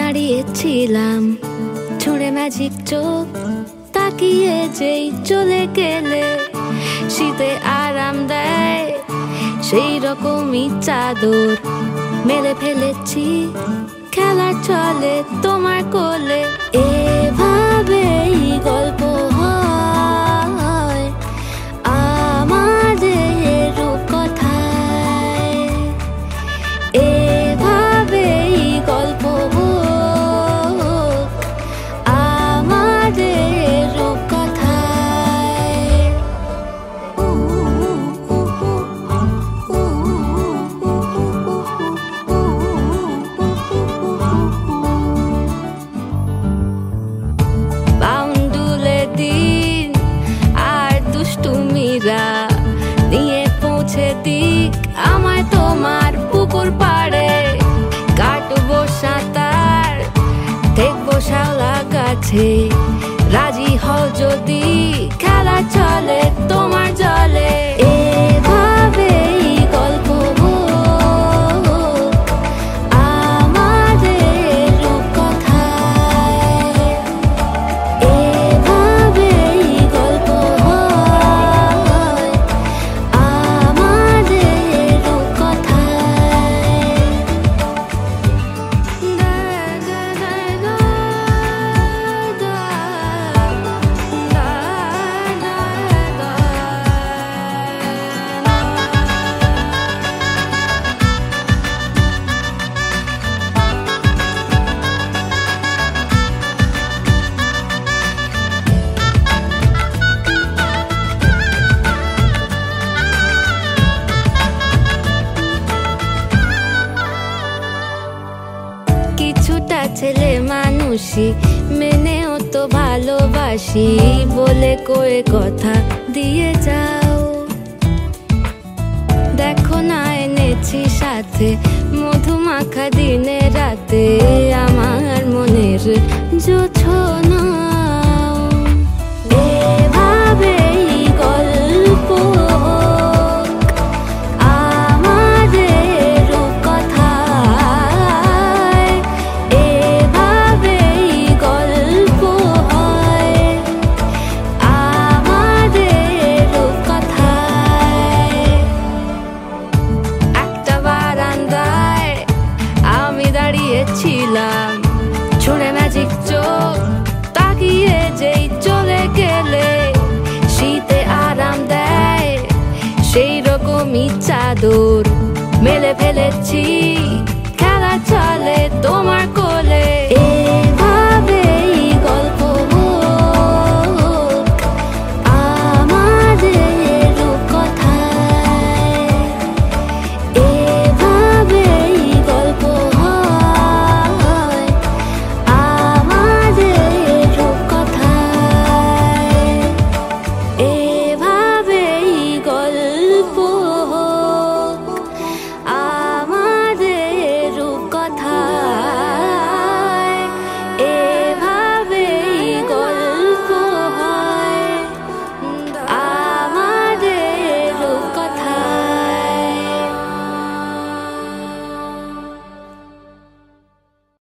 দাঁড়িয়েছিলাম। ছুঁড়ে ম্যাজিক চোখ তাকিয়ে যেই চলে গেলে, শীতে আরাম দেয় সেই রকমই চাদর মেলে ফেলেছি, খেলার চলে তোমার কোলে। এভাবেই গল্প হয়। দুষ্টুমিরা নিয়ে পৌঁছে দিক। আমায় তোমার পুকুর পাড়ে কাটবো সাঁতার, দেখব শালা গাছে। রাজি হও যদি খেলা চলে তোমার মানুষই মেনেও তো ভালোবাসি, বলে কয়ে কথা দিয়ে যাও। দেখো না, এনেছি সাথে মধুমাখা দিনে রাতে, আমার মনের জোছনা ফেলেছি।